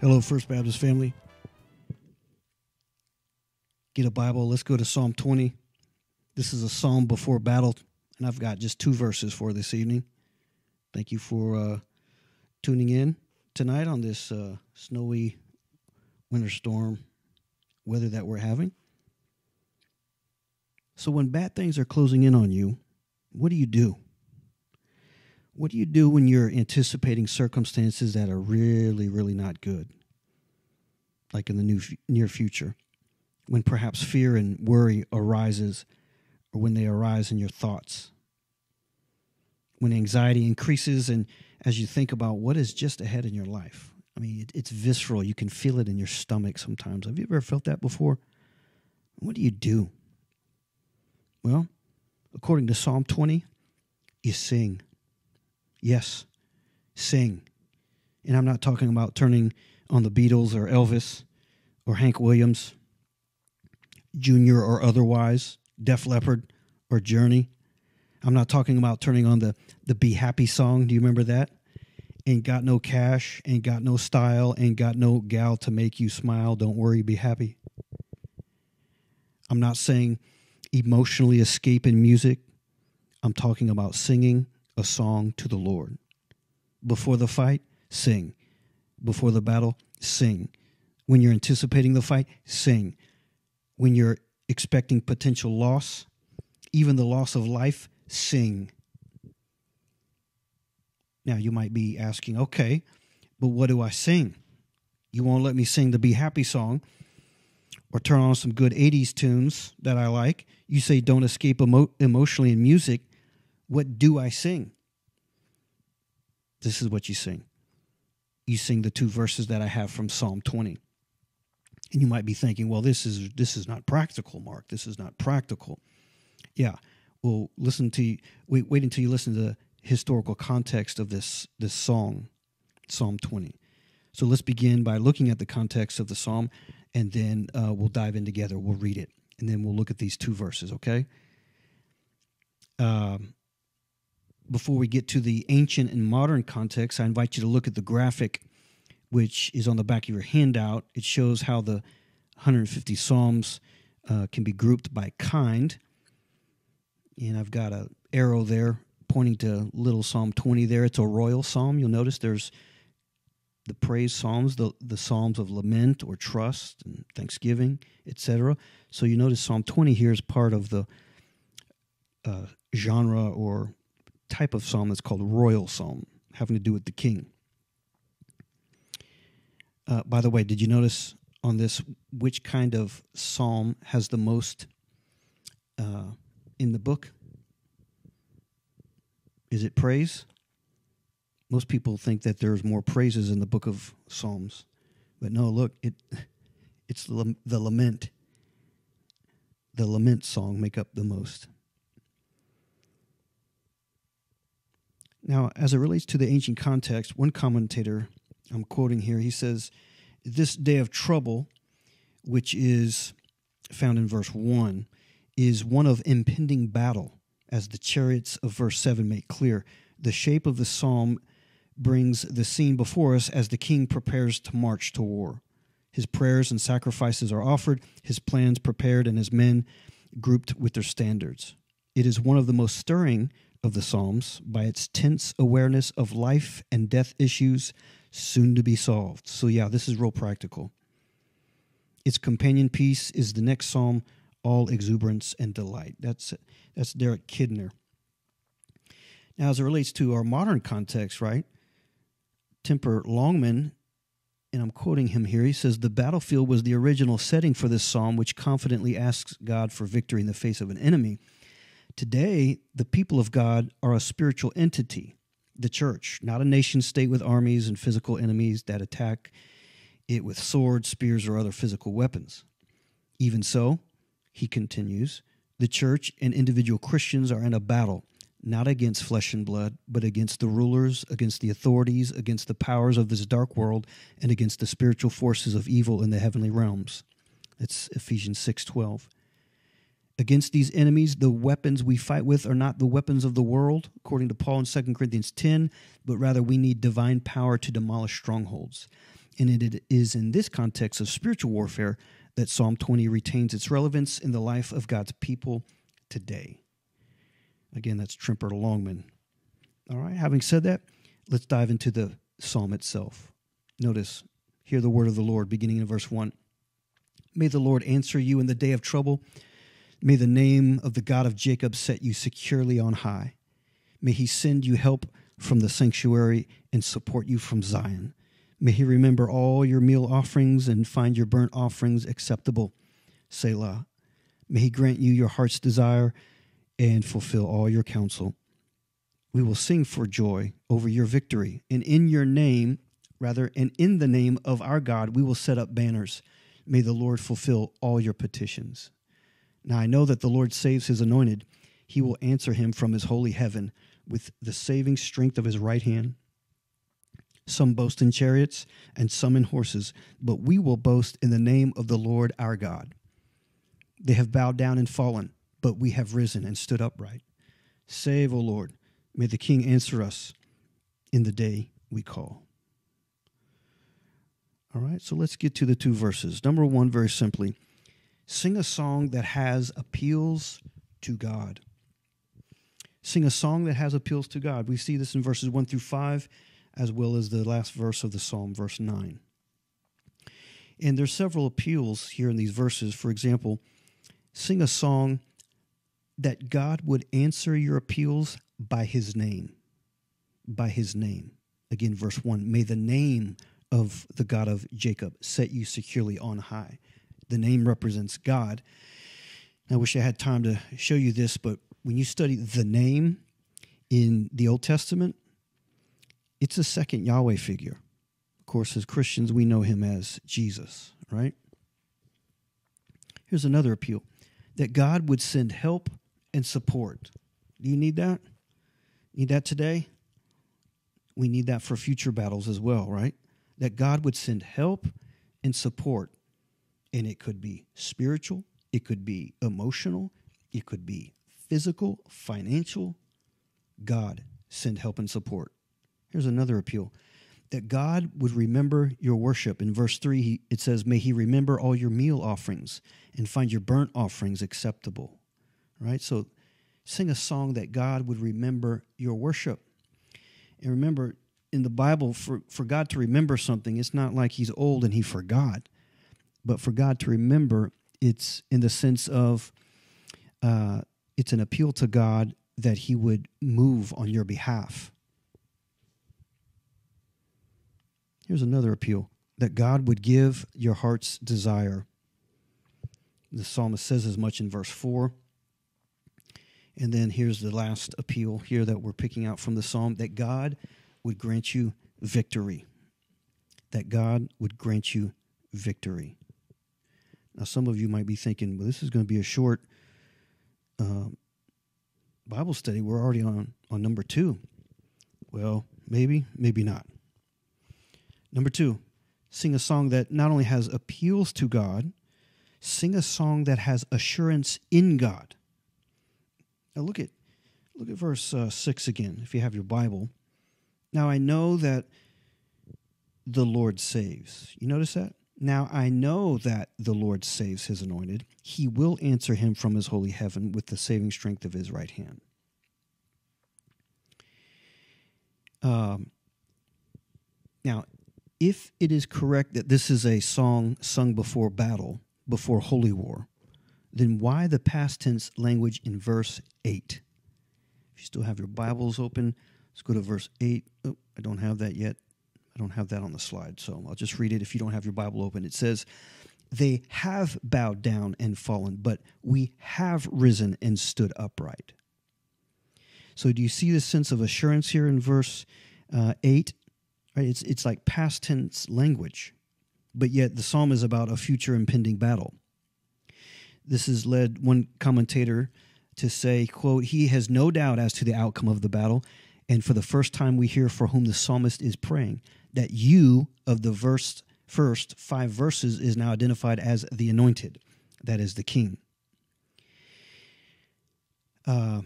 Hello, First Baptist family. Get a Bible. Let's go to Psalm 20. This is a psalm before battle, and I've got just two verses for this evening. Thank you for uh, tuning in tonight on this uh, snowy winter storm weather that we're having. So, when bad things are closing in on you, what do you do? What do you do when you're anticipating circumstances that are really, really not good? Like in the new, near future, when perhaps fear and worry arises, or when they arise in your thoughts. When anxiety increases, and as you think about what is just ahead in your life. I mean, it, it's visceral. You can feel it in your stomach sometimes. Have you ever felt that before? What do you do? Well, according to Psalm 20, you sing. Yes, sing. And I'm not talking about turning on the Beatles or Elvis or Hank Williams, Junior or otherwise, Def Leppard or Journey. I'm not talking about turning on the, the Be Happy song. Do you remember that? Ain't got no cash, ain't got no style, ain't got no gal to make you smile. Don't worry, be happy. I'm not saying emotionally escape in music. I'm talking about singing a song to the Lord. Before the fight, sing. Before the battle, sing. When you're anticipating the fight, sing. When you're expecting potential loss, even the loss of life, sing. Now, you might be asking, okay, but what do I sing? You won't let me sing the Be Happy song or turn on some good 80s tunes that I like. You say don't escape emo- emotionally in music. What do I sing? This is what you sing. You sing the two verses that I have from Psalm 20. And you might be thinking, well, this is this is not practical, Mark. This is not practical. Yeah. Well, listen to wait wait until you listen to the historical context of this this song, Psalm 20. So let's begin by looking at the context of the psalm, and then uh, we'll dive in together. We'll read it, and then we'll look at these two verses. Okay. Um, before we get to the ancient and modern context, I invite you to look at the graphic which is on the back of your handout. It shows how the 150 Psalms uh, can be grouped by kind. And I've got a arrow there pointing to little Psalm 20 there. It's a royal psalm. You'll notice there's the praise psalms, the, the psalms of lament or trust and thanksgiving, etc. So you notice Psalm 20 here is part of the uh, genre or type of psalm that's called royal psalm, having to do with the king. Uh, by the way, did you notice on this which kind of psalm has the most uh, in the book? Is it praise? Most people think that there's more praises in the book of Psalms, but no. Look, it it's the, the lament. The lament song make up the most. Now, as it relates to the ancient context, one commentator I'm quoting here, he says, This day of trouble, which is found in verse 1, is one of impending battle, as the chariots of verse 7 make clear. The shape of the psalm brings the scene before us as the king prepares to march to war. His prayers and sacrifices are offered, his plans prepared, and his men grouped with their standards. It is one of the most stirring of the Psalms by its tense awareness of life and death issues soon to be solved. So, yeah, this is real practical. Its companion piece is the next psalm, All Exuberance and Delight. That's, that's Derek Kidner. Now, as it relates to our modern context, right? Tremper Longman, and I'm quoting him here, he says, The battlefield was the original setting for this psalm, which confidently asks God for victory in the face of an enemy. Today, the people of God are a spiritual entity the church, not a nation state with armies and physical enemies that attack it with swords, spears, or other physical weapons. Even so, he continues, the church and individual Christians are in a battle, not against flesh and blood, but against the rulers, against the authorities, against the powers of this dark world, and against the spiritual forces of evil in the heavenly realms. That's Ephesians 6:12. Against these enemies, the weapons we fight with are not the weapons of the world, according to Paul in 2 Corinthians 10, but rather we need divine power to demolish strongholds. And it is in this context of spiritual warfare that Psalm 20 retains its relevance in the life of God's people today. Again, that's Tremper Longman. All right, having said that, let's dive into the psalm itself. Notice, hear the word of the Lord beginning in verse 1. May the Lord answer you in the day of trouble. May the name of the God of Jacob set you securely on high. May he send you help from the sanctuary and support you from Zion. May he remember all your meal offerings and find your burnt offerings acceptable. Selah. May he grant you your heart's desire and fulfill all your counsel. We will sing for joy over your victory, and in your name, rather, and in the name of our God, we will set up banners. May the Lord fulfill all your petitions. Now I know that the Lord saves his anointed. He will answer him from his holy heaven with the saving strength of his right hand. Some boast in chariots and some in horses, but we will boast in the name of the Lord our God. They have bowed down and fallen, but we have risen and stood upright. Save, O Lord. May the King answer us in the day we call. All right, so let's get to the two verses. Number one, very simply, sing a song that has appeals to God. Sing a song that has appeals to God. We see this in verses 1 through 5, as well as the last verse of the psalm, verse 9. And there's several appeals here in these verses. For example, sing a song that God would answer your appeals by his name. By his name. Again, verse 1 May the name of the God of Jacob set you securely on high. The name represents God. I wish I had time to show you this, but when you study the name in the Old Testament, it's a second Yahweh figure. Of course, as Christians, we know him as Jesus, right? Here's another appeal that God would send help and support. Do you need that? Need that today? We need that for future battles as well, right? That God would send help and support. And it could be spiritual, it could be emotional, it could be physical, financial. God send help and support. Here's another appeal that God would remember your worship. In verse 3, it says, May He remember all your meal offerings and find your burnt offerings acceptable. Right? So sing a song that God would remember your worship. And remember, in the Bible, for, for God to remember something, it's not like He's old and He forgot. But for God to remember, it's in the sense of uh, it's an appeal to God that He would move on your behalf. Here's another appeal that God would give your heart's desire. The psalmist says as much in verse 4. And then here's the last appeal here that we're picking out from the psalm that God would grant you victory. That God would grant you victory. Now, some of you might be thinking, well, this is going to be a short uh, Bible study. We're already on, on number two. Well, maybe, maybe not. Number two, sing a song that not only has appeals to God, sing a song that has assurance in God. Now look at look at verse uh, six again, if you have your Bible. Now I know that the Lord saves. You notice that? Now I know that the Lord saves his anointed. He will answer him from his holy heaven with the saving strength of his right hand. Um, now, if it is correct that this is a song sung before battle, before holy war, then why the past tense language in verse 8? If you still have your Bibles open, let's go to verse 8. Oh, I don't have that yet. I don't have that on the slide, so I'll just read it if you don't have your Bible open. It says, They have bowed down and fallen, but we have risen and stood upright. So, do you see the sense of assurance here in verse uh, 8? Right? It's, it's like past tense language, but yet the psalm is about a future impending battle. This has led one commentator to say, quote, he has no doubt as to the outcome of the battle, and for the first time we hear for whom the psalmist is praying, that you of the verse, first five verses is now identified as the anointed, that is the king. Uh,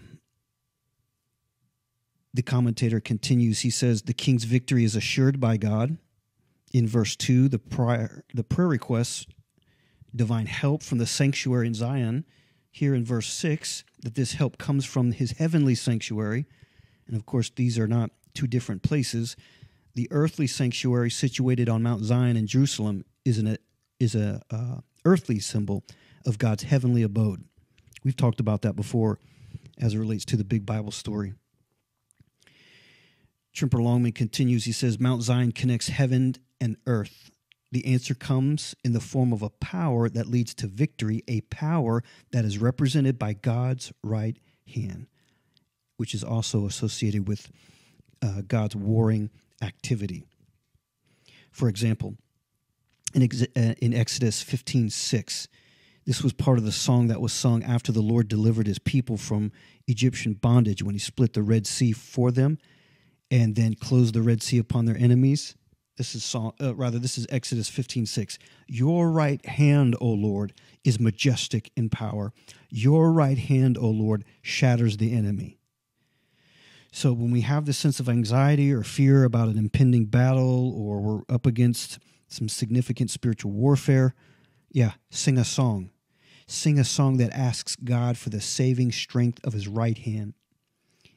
the commentator continues, he says, The king's victory is assured by God. in verse 2, the prayer, the prayer requests, divine help from the sanctuary in Zion. Here in verse 6, that this help comes from his heavenly sanctuary. And of course, these are not two different places. The earthly sanctuary situated on Mount Zion in Jerusalem is an is a uh, earthly symbol of God's heavenly abode. We've talked about that before as it relates to the big Bible story. Tremper Longman continues. He says, Mount Zion connects heaven and earth. The answer comes in the form of a power that leads to victory, a power that is represented by God's right hand, which is also associated with uh, God's warring activity. For example, in, ex- uh, in Exodus 15 6, this was part of the song that was sung after the Lord delivered his people from Egyptian bondage when he split the Red Sea for them and then closed the Red Sea upon their enemies. This is song, uh, rather this is Exodus 15:6. Your right hand, O Lord, is majestic in power. Your right hand, O Lord, shatters the enemy. So when we have this sense of anxiety or fear about an impending battle or we're up against some significant spiritual warfare, yeah, sing a song. Sing a song that asks God for the saving strength of his right hand.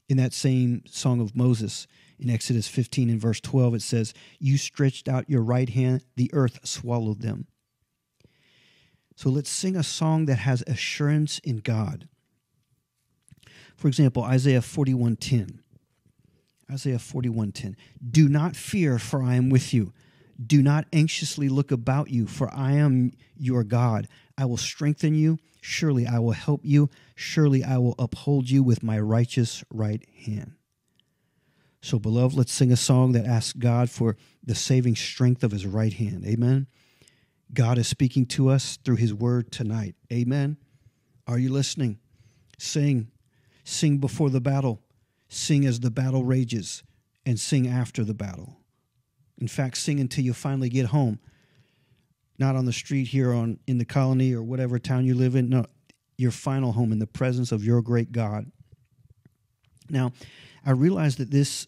In that same song of Moses, in Exodus 15 and verse 12, it says, You stretched out your right hand, the earth swallowed them. So let's sing a song that has assurance in God. For example, Isaiah 41:10. Isaiah 41:10. Do not fear, for I am with you. Do not anxiously look about you, for I am your God. I will strengthen you. Surely I will help you. Surely I will uphold you with my righteous right hand. So, beloved, let's sing a song that asks God for the saving strength of his right hand. Amen. God is speaking to us through his word tonight. Amen. Are you listening? Sing. Sing before the battle. Sing as the battle rages, and sing after the battle. In fact, sing until you finally get home. Not on the street here on in the colony or whatever town you live in. No, your final home in the presence of your great God. Now, I realize that this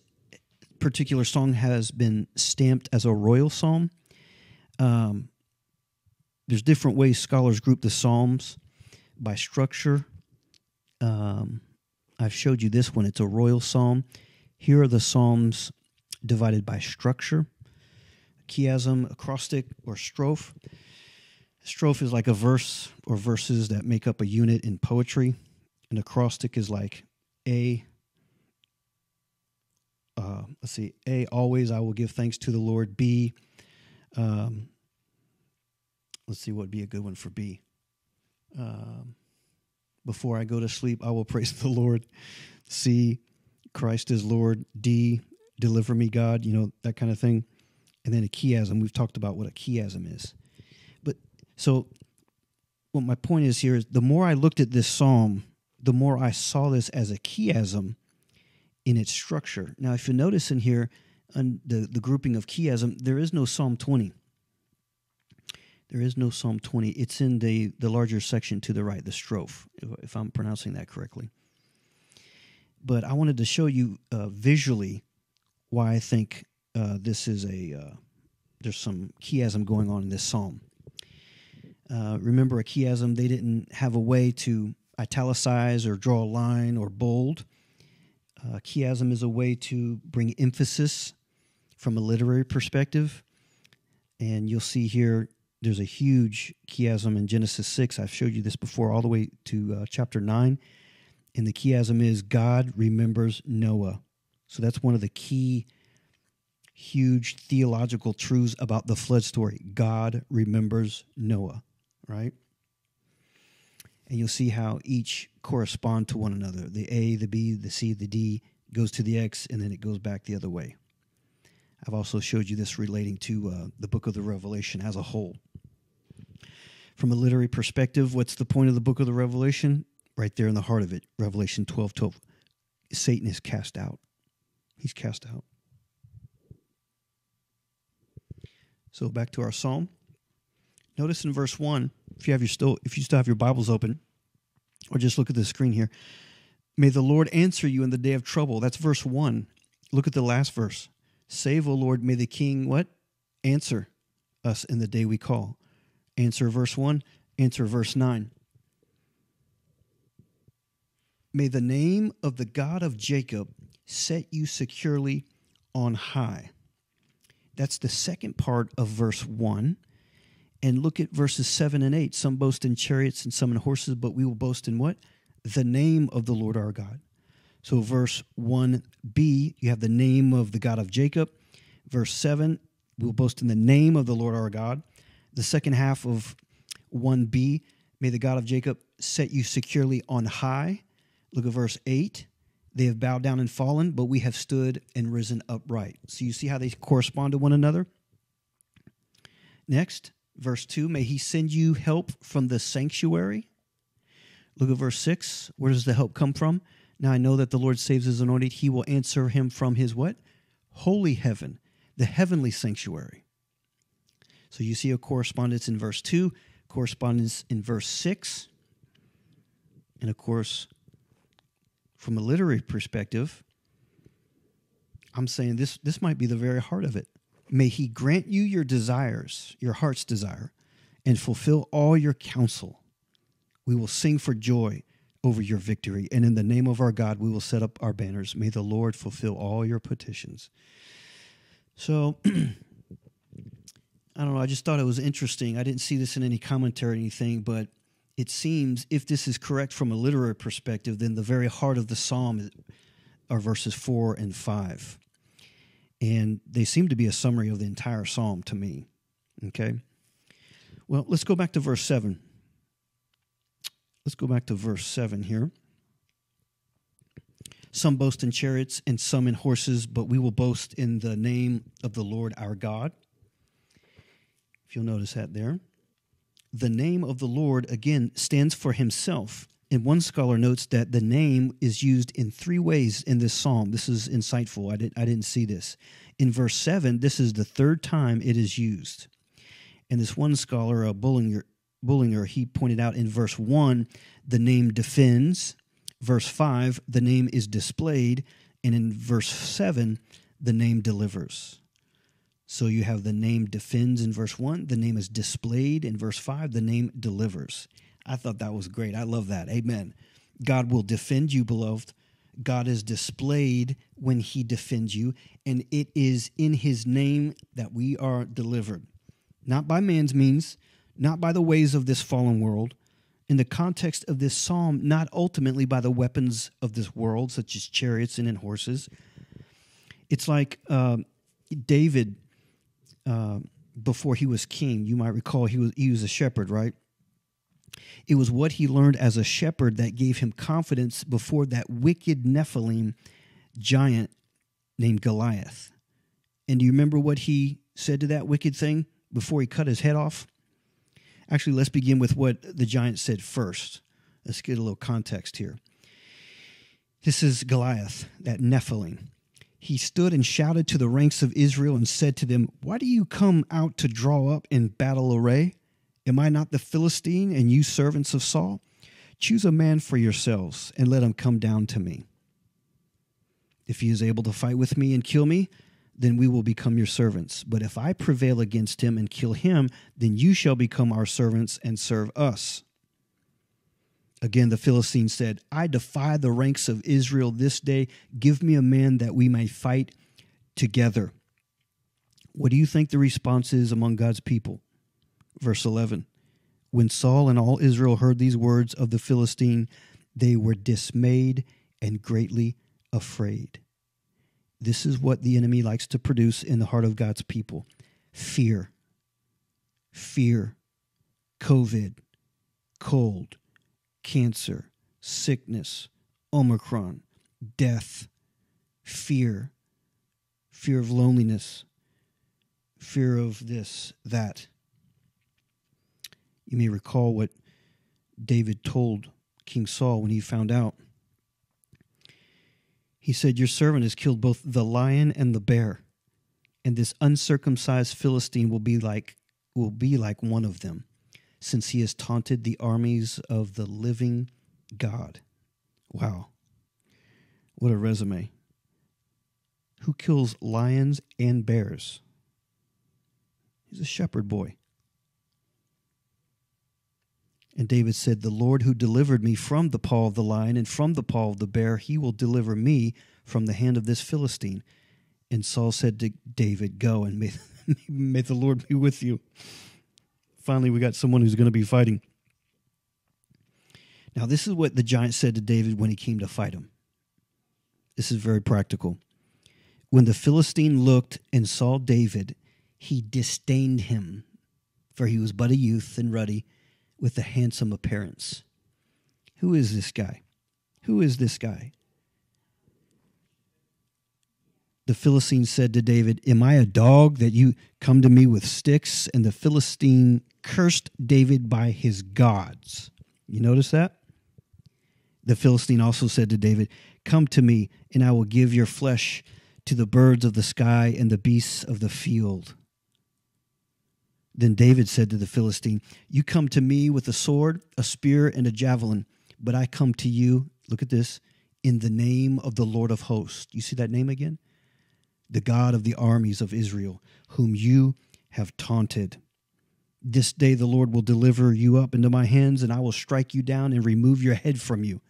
particular song has been stamped as a royal psalm. Um, there's different ways scholars group the psalms by structure. Um, I've showed you this one. It's a royal psalm. Here are the psalms divided by structure chiasm, acrostic, or strophe. Strophe is like a verse or verses that make up a unit in poetry. An acrostic is like A. Uh, let's see. A. Always I will give thanks to the Lord. B. Um, let's see what would be a good one for B. Um, before I go to sleep, I will praise the Lord. C. Christ is Lord. D. Deliver me, God. You know that kind of thing and then a chiasm. We've talked about what a chiasm is. But so what my point is here is the more I looked at this psalm, the more I saw this as a chiasm in its structure. Now, if you notice in here, on the, the grouping of chiasm, there is no Psalm 20. There is no Psalm 20. It's in the, the larger section to the right, the strophe, if, I'm pronouncing that correctly. But I wanted to show you uh, visually why I think uh, this is a uh, there's some chiasm going on in this psalm. Uh, remember, a chiasm they didn't have a way to italicize or draw a line or bold. Uh, chiasm is a way to bring emphasis from a literary perspective, and you'll see here there's a huge chiasm in Genesis six. I've showed you this before, all the way to uh, chapter nine, and the chiasm is God remembers Noah. So that's one of the key huge theological truths about the flood story. God remembers Noah, right? And you'll see how each correspond to one another. The A, the B, the C, the D goes to the X, and then it goes back the other way. I've also showed you this relating to uh, the book of the Revelation as a whole. From a literary perspective, what's the point of the book of the Revelation? Right there in the heart of it, Revelation 12 12. Satan is cast out. He's cast out. So back to our psalm. Notice in verse one, if you have your still if you still have your Bibles open, or just look at the screen here. May the Lord answer you in the day of trouble. That's verse one. Look at the last verse. Save, O Lord, may the King what? answer us in the day we call. Answer verse 1, answer verse 9. May the name of the God of Jacob set you securely on high. That's the second part of verse 1. And look at verses 7 and 8. Some boast in chariots and some in horses, but we will boast in what? The name of the Lord our God. So, verse 1b, you have the name of the God of Jacob. Verse 7, we will boast in the name of the Lord our God. The second half of 1b, may the God of Jacob set you securely on high. Look at verse 8. They have bowed down and fallen, but we have stood and risen upright. So you see how they correspond to one another? Next, verse 2 May he send you help from the sanctuary. Look at verse 6. Where does the help come from? Now I know that the Lord saves his anointed. He will answer him from his what? Holy heaven, the heavenly sanctuary. So you see a correspondence in verse 2, correspondence in verse 6. And of course, from a literary perspective, I'm saying this this might be the very heart of it. May he grant you your desires, your heart's desire, and fulfill all your counsel. We will sing for joy over your victory, and in the name of our God, we will set up our banners. May the Lord fulfill all your petitions. So, I don't know. I just thought it was interesting. I didn't see this in any commentary or anything, but it seems, if this is correct from a literary perspective, then the very heart of the psalm are verses four and five. And they seem to be a summary of the entire psalm to me. Okay? Well, let's go back to verse seven. Let's go back to verse seven here. Some boast in chariots and some in horses, but we will boast in the name of the Lord our God. If you'll notice that there the name of the Lord, again, stands for himself. And one scholar notes that the name is used in three ways in this psalm. This is insightful. I, did, I didn't see this. In verse 7, this is the third time it is used. And this one scholar, uh, Bullinger, Bullinger, he pointed out in verse 1, the name defends. Verse 5, the name is displayed. And in verse 7, the name delivers. So you have the name defends in verse 1, the name is displayed in verse 5, the name delivers. I thought that was great. I love that. Amen. God will defend you, beloved. God is displayed when he defends you, and it is in his name that we are delivered. Not by man's means, not by the ways of this fallen world. In the context of this psalm, not ultimately by the weapons of this world, such as chariots and horses. It's like uh, David uh, before he was king. You might recall he was he was a shepherd, right? It was what he learned as a shepherd that gave him confidence before that wicked Nephilim giant named Goliath. And do you remember what he said to that wicked thing before he cut his head off? Actually, let's begin with what the giant said first. Let's get a little context here. This is Goliath, that Nephilim he stood and shouted to the ranks of Israel and said to them, Why do you come out to draw up in battle array? Am I not the Philistine and you servants of Saul? Choose a man for yourselves and let him come down to me. If he is able to fight with me and kill me, then we will become your servants. But if I prevail against him and kill him, then you shall become our servants and serve us. Again, the Philistine said, I defy the ranks of Israel this day. Give me a man that we may fight together. What do you think the response is among God's people? Verse 11 When Saul and all Israel heard these words of the Philistine, they were dismayed and greatly afraid. This is what the enemy likes to produce in the heart of God's people fear, fear, COVID, cold cancer, sickness, Omicron, death, fear, fear of loneliness, fear of this, that. You may recall what David told King Saul when he found out. He said, Your servant has killed both the lion and the bear, and this uncircumcised Philistine will be like will be like one of them since he has taunted the armies of the living God. Wow. What a resume. Who kills lions and bears? He's a shepherd boy. And David said, The Lord who delivered me from the paw of the lion and from the paw of the bear, he will deliver me from the hand of this Philistine. And Saul said to David, Go and may, may the Lord be with you. Finally, we got someone who's going to be fighting. Now, this is what the giant said to David when he came to fight him. This is very practical. When the Philistine looked and saw David, he disdained him, for he was but a youth and ruddy, with a handsome appearance. Who is this guy? Who is this guy? The Philistine said to David, Am I a dog that you come to me with sticks? And the Philistine cursed David by his gods. You notice that? The Philistine also said to David, Come to me, and I will give your flesh to the birds of the sky and the beasts of the field. Then David said to the Philistine, You come to me with a sword, a spear, and a javelin, but I come to you, look at this, in the name of the Lord of hosts. You see that name again? The God of the armies of Israel, whom you have taunted. This day the Lord will deliver you up into my hands, and I will strike you down and remove your head from you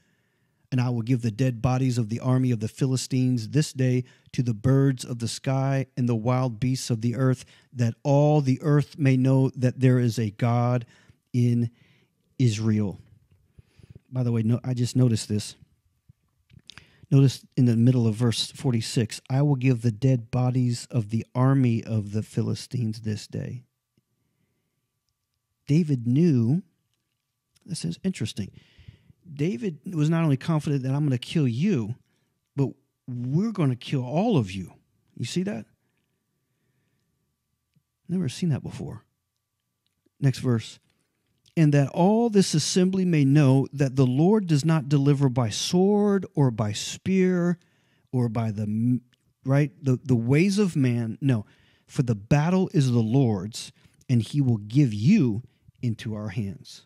and I will give the dead bodies of the army of the Philistines this day to the birds of the sky and the wild beasts of the earth, that all the earth may know that there is a God in Israel. By the way, no, I just noticed this. Notice in the middle of verse 46 I will give the dead bodies of the army of the Philistines this day. David knew, this is interesting David was not only confident that I'm going to kill you, but we're going to kill all of you. You see that? Never seen that before. Next verse. And that all this assembly may know that the Lord does not deliver by sword or by spear or by the right the, the ways of man. No, for the battle is the Lord's, and he will give you into our hands.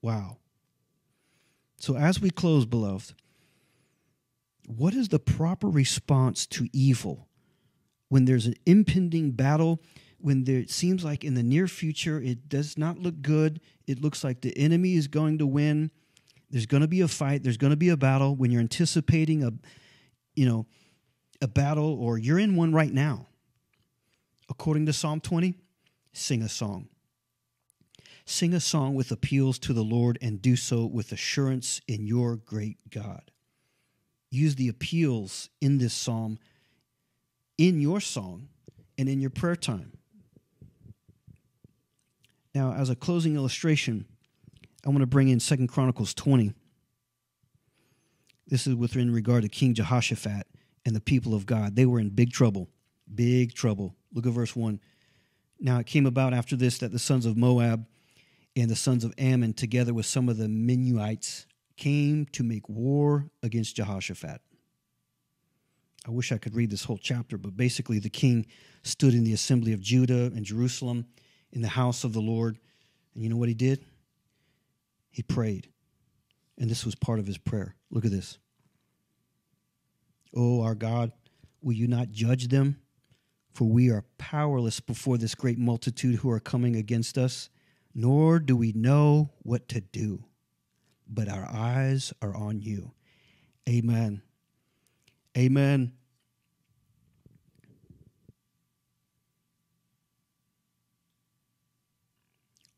Wow. So, as we close, beloved, what is the proper response to evil when there's an impending battle? When there, it seems like in the near future it does not look good, it looks like the enemy is going to win. There's going to be a fight. There's going to be a battle. When you're anticipating a, you know, a battle, or you're in one right now. According to Psalm 20, sing a song. Sing a song with appeals to the Lord and do so with assurance in your great God. Use the appeals in this psalm in your song and in your prayer time. Now, as a closing illustration, I want to bring in Second Chronicles 20. This is with in regard to King Jehoshaphat and the people of God. They were in big trouble. Big trouble. Look at verse 1. Now it came about after this that the sons of Moab and the sons of Ammon, together with some of the Meunites, came to make war against Jehoshaphat. I wish I could read this whole chapter, but basically, the king stood in the assembly of Judah and Jerusalem in the house of the Lord. And you know what he did? He prayed. And this was part of his prayer. Look at this. Oh, our God, will you not judge them? For we are powerless before this great multitude who are coming against us nor do we know what to do, but our eyes are on you. Amen. Amen.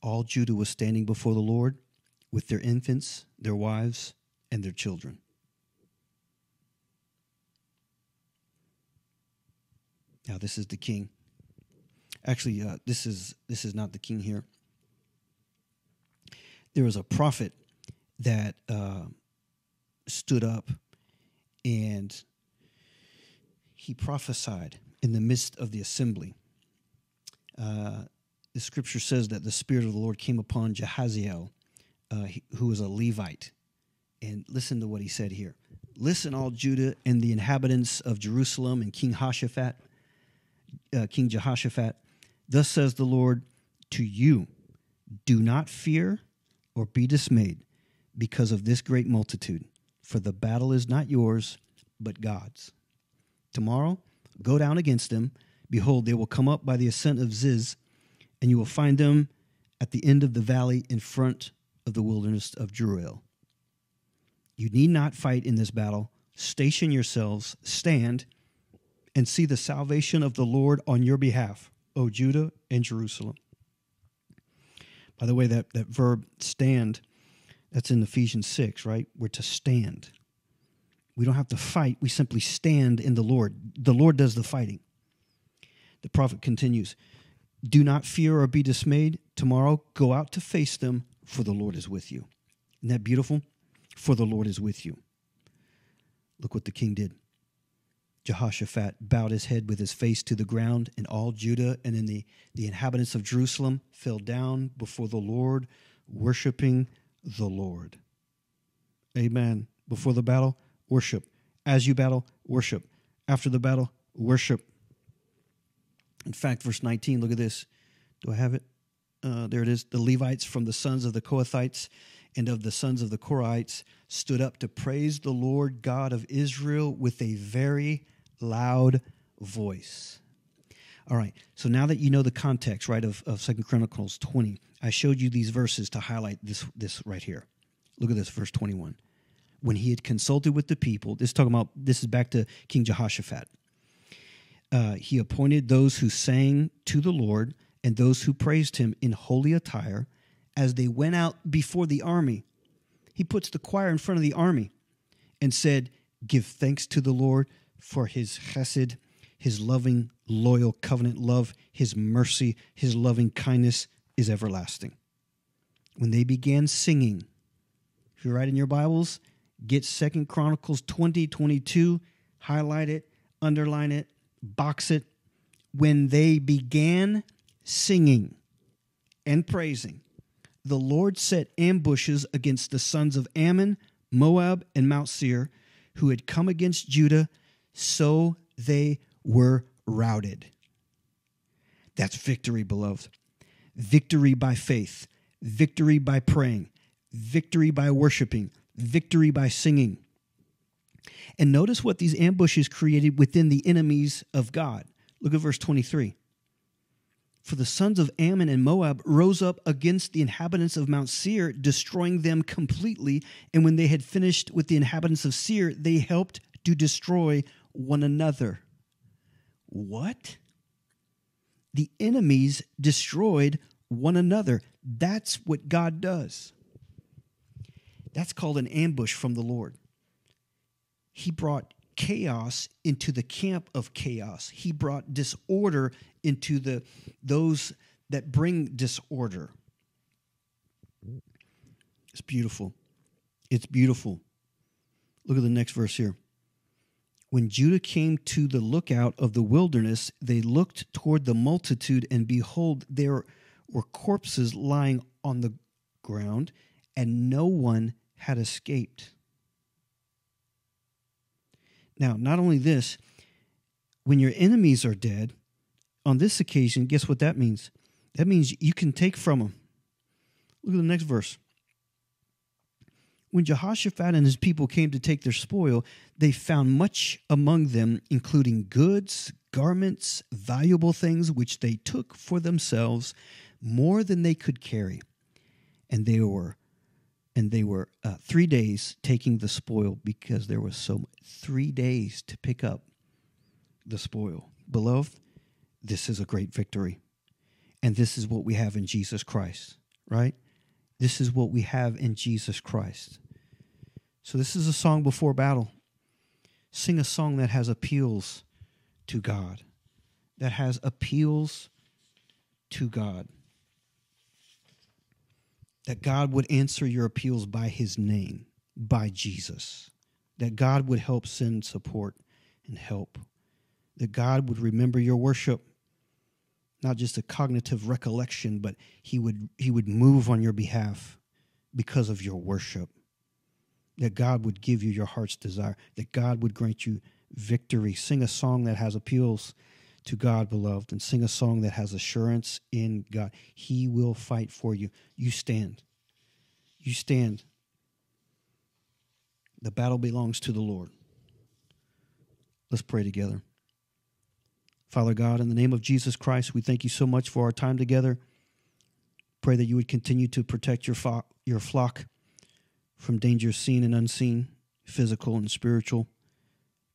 All Judah was standing before the Lord with their infants, their wives, and their children. Now this is the king. Actually, uh, this is this is not the king here there was a prophet that uh, stood up and he prophesied in the midst of the assembly. Uh, the scripture says that the Spirit of the Lord came upon Jehaziel, uh, who was a Levite. And listen to what he said here. Listen, all Judah and the inhabitants of Jerusalem and King Jehoshaphat, uh, King Jehoshaphat. Thus says the Lord to you Do not fear or be dismayed because of this great multitude, for the battle is not yours, but God's. Tomorrow, go down against them. Behold, they will come up by the ascent of Ziz, and you will find them at the end of the valley in front of the wilderness of Jeruel. You need not fight in this battle. Station yourselves, stand, and see the salvation of the Lord on your behalf, O Judah and Jerusalem. By the way, that, that verb stand, that's in Ephesians 6, right? We're to stand. We don't have to fight, we simply stand in the Lord. The Lord does the fighting. The prophet continues Do not fear or be dismayed. Tomorrow go out to face them, for the Lord is with you. Isn't that beautiful? For the Lord is with you. Look what the king did. Jehoshaphat bowed his head with his face to the ground, and all Judah and in the, the inhabitants of Jerusalem fell down before the Lord, worshiping the Lord. Amen. Before the battle, worship. As you battle, worship. After the battle, worship. In fact, verse 19, look at this. Do I have it? Uh, there it is. The Levites from the sons of the Kohathites and of the sons of the Korites stood up to praise the Lord God of Israel with a very loud voice. All right, so now that you know the context, right, of, of 2 Chronicles 20, I showed you these verses to highlight this, this right here. Look at this, verse 21. When he had consulted with the people, this is talking about, this is back to King Jehoshaphat. Uh, he appointed those who sang to the Lord and those who praised him in holy attire as they went out before the army. He puts the choir in front of the army and said, Give thanks to the Lord for his chesed, his loving, loyal covenant love, his mercy, his loving kindness is everlasting. When they began singing, if you write in your Bibles, get Second Chronicles 20, 22, highlight it, underline it, box it. When they began singing and praising, the Lord set ambushes against the sons of Ammon, Moab, and Mount Seir, who had come against Judah so they were routed. That's victory, beloved. Victory by faith, victory by praying, victory by worshiping, victory by singing. And notice what these ambushes created within the enemies of God. Look at verse 23. For the sons of Ammon and Moab rose up against the inhabitants of Mount Seir, destroying them completely. And when they had finished with the inhabitants of Seir, they helped to destroy one another. What? The enemies destroyed one another. That's what God does. That's called an ambush from the Lord. He brought chaos into the camp of chaos. He brought disorder into the those that bring disorder. It's beautiful. It's beautiful. Look at the next verse here. When Judah came to the lookout of the wilderness, they looked toward the multitude, and behold, there were corpses lying on the ground, and no one had escaped. Now, not only this, when your enemies are dead, on this occasion, guess what that means? That means you can take from them. Look at the next verse. When Jehoshaphat and his people came to take their spoil, they found much among them, including goods, garments, valuable things, which they took for themselves, more than they could carry. And they were, and they were uh, three days taking the spoil because there was so three days to pick up the spoil. Beloved, this is a great victory, and this is what we have in Jesus Christ. Right? This is what we have in Jesus Christ. So, this is a song before battle. Sing a song that has appeals to God, that has appeals to God. That God would answer your appeals by His name, by Jesus. That God would help send support and help. That God would remember your worship not just a cognitive recollection, but he would he would move on your behalf because of your worship that God would give you your heart's desire, that God would grant you victory. Sing a song that has appeals to God, beloved, and sing a song that has assurance in God. He will fight for you. You stand. You stand. The battle belongs to the Lord. Let's pray together. Father God, in the name of Jesus Christ, we thank you so much for our time together. Pray that you would continue to protect your, fo- your flock from dangers seen and unseen, physical and spiritual.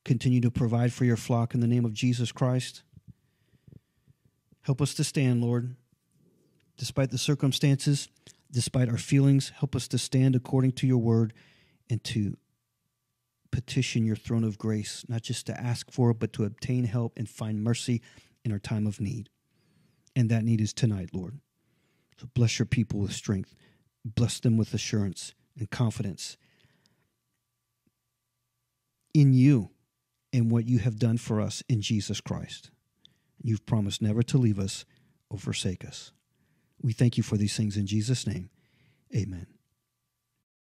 Continue to provide for your flock in the name of Jesus Christ. Help us to stand, Lord. Despite the circumstances, despite our feelings, help us to stand according to your word and to petition your throne of grace, not just to ask for it, but to obtain help and find mercy in our time of need. And that need is tonight, Lord. So bless your people with strength, bless them with assurance and confidence in you and what you have done for us in Jesus Christ. You've promised never to leave us or forsake us. We thank you for these things in Jesus' name. Amen.